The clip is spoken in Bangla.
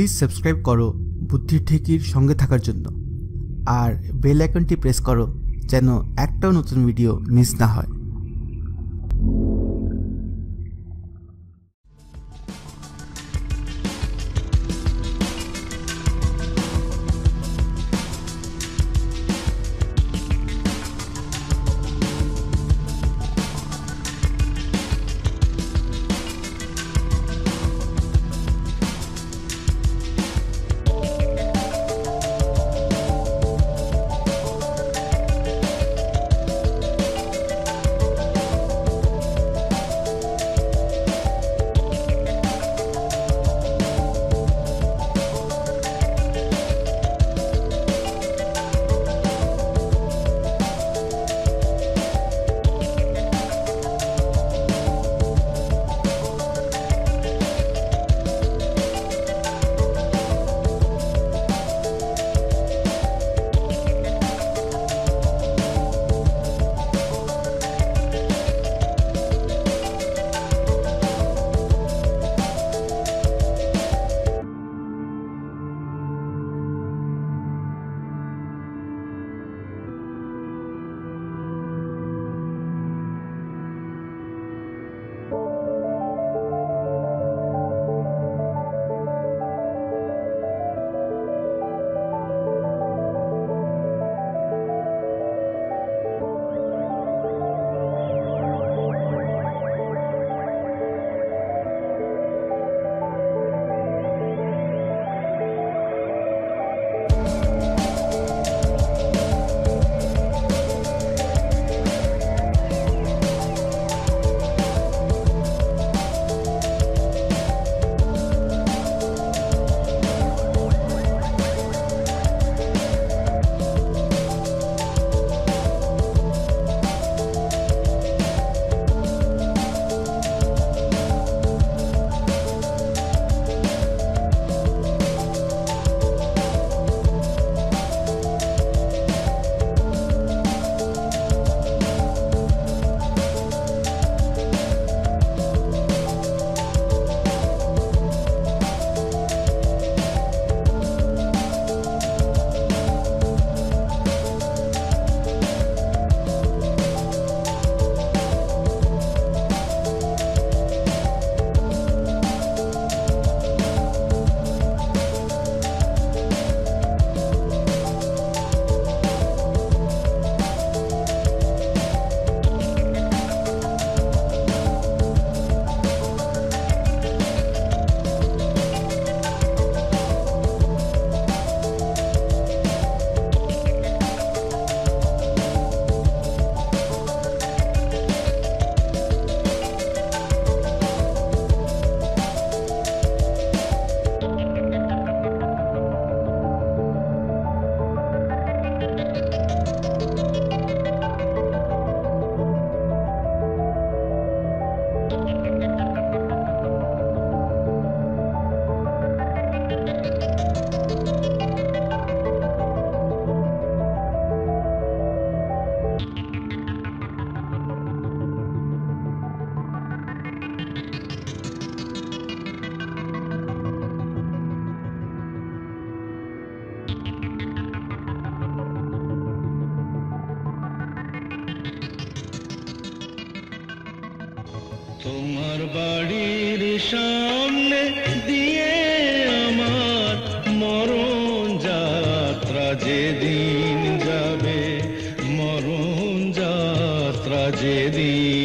প্লিজ সাবস্ক্রাইব করো বুদ্ধির ঠিকির সঙ্গে থাকার জন্য। আর বেল আইকনটি প্রেস করো যেন একটাও নতুন ভিডিও মিস না হয়। তোমার বাড়ির সামনে দিয়ে আমার মরণ যাত্রা যেদিন যাবে মরণ যাত্রা যেদিন